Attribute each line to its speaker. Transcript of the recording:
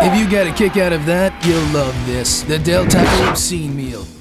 Speaker 1: If you get a kick out of that, you'll love this. The Del Taco Obscene Meal.